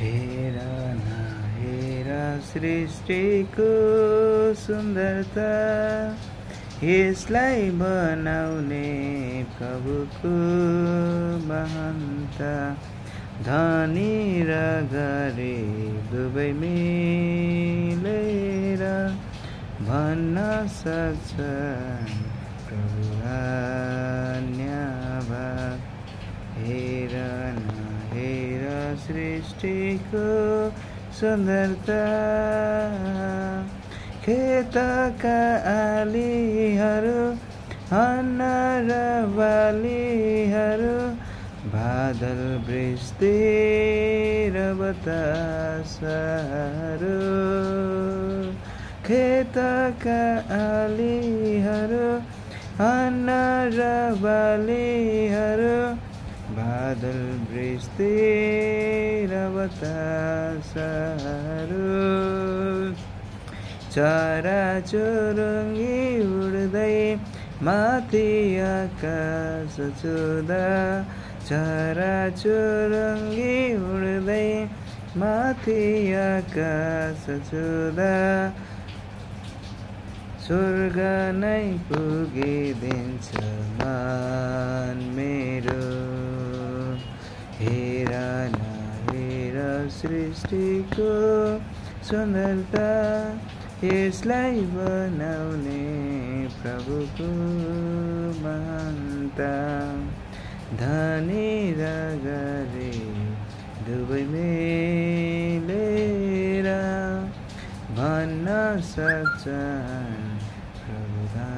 हेर हेर सृष्टिको सुन्दरता। यसलाई बनाउने प्रभुको महानता। धनी र गरिब दुवै मिलेर भन्न सक्छन् प्रभु हेर न हेर सृष्टिको सुन्दरता। खेतका आलीहरू अन्न र बालीहरू बादल वृष्टि र बतासहरू। खेतका आलीहरू अन्न र बालीहरू बादल वृष्टि र बतासहरू। चरा चुरुङ्गी उड्दै माथि आकाश छुँदा चरा चुरुङ्गी उड्दै माथि आकाश छुँदा स्वर्ग नै पुगिदिन्छ मान सृष्टिको सुन्दरता यसलाई बनाउने प्रभुको महन्ता धनी र गरे दुवै मेलेर भन्न सक्छ प्रभुदा